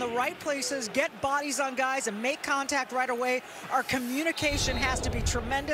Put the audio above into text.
in the right places, get bodies on guys, and make contact right away. Our communication has to be tremendous.